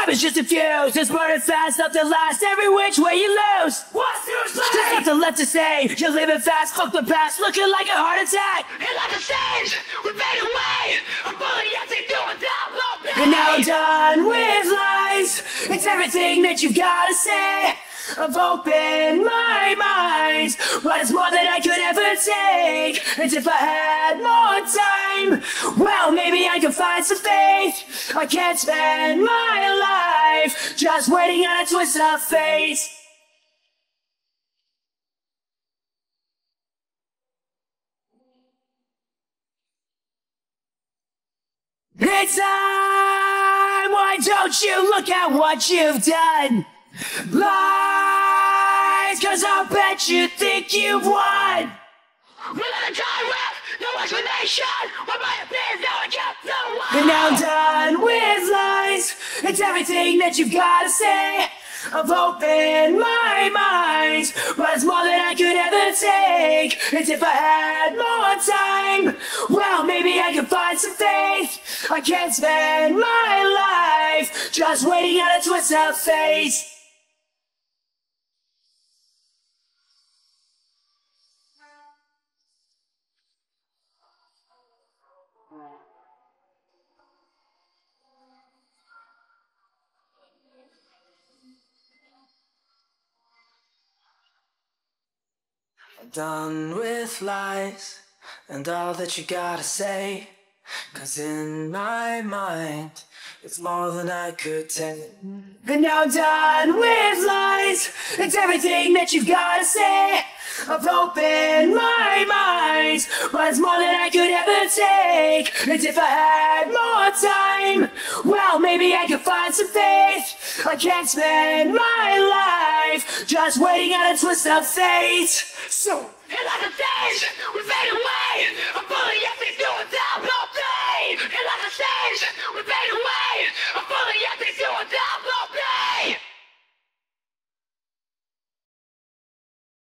Time is just a fuse, it's burning fast, nothing lasts, every which way you lose. What's your There's play? nothing left to say, you're living fast, fuck the past, looking like a heart attack. And like a stage, we fade away. I'm fully empty, doing that love You're now done with lies, it's everything that you've gotta say. I've opened my mind, but it's more than I could ever take. And if I had more time, well, maybe I could find some faith. I can't spend my life just waiting on a twist of fate. It's time! Why don't you look at what you've done? Lies, cause I'll bet you think you've won! We let a die with no explanation. What have been, now I kept the one. And now I'm done with lies. It's everything that you've gotta say. I've opened my mind, but it's more than I could ever take. And if I had more time, well, maybe I could find some faith. I can't spend my life just waiting on a twist of fate. I'm done with lies and all that you gotta say. Cause in my mind, it's more than I could take. And now I'm done with lies. It's everything that you've gotta say. I've opened my mind, but it's more than I could ever take make. And if I had more time, well, maybe I could find some faith. I can't spend my life just waiting on a twist of fate. So, in other days, We fade away. I'm pulling